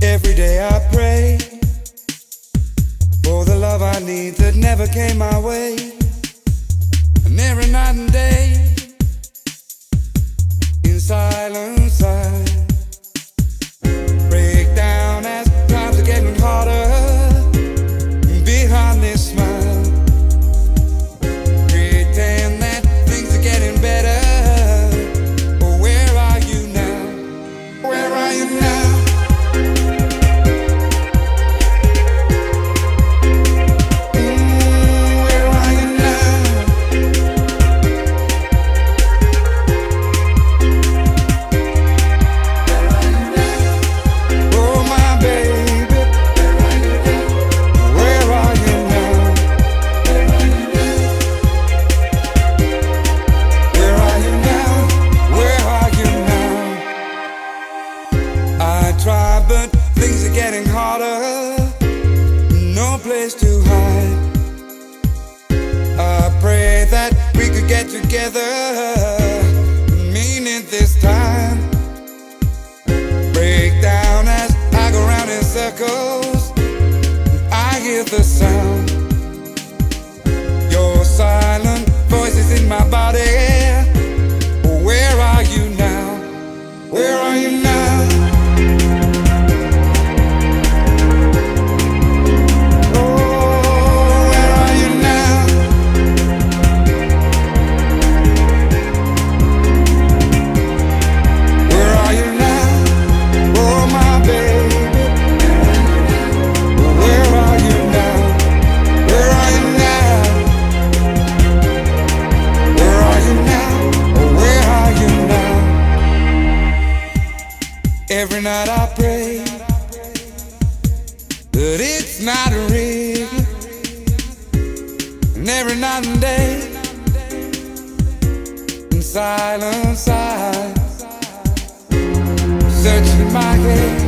day I pray for the love I need that never came my way. And every night and day, getting harder. No place to hide. I pray that we could get together. Mean it this time break down as I go round in circles. I hear the sound. Every night I pray that it's not real. And every night and day, in silence, I searching my head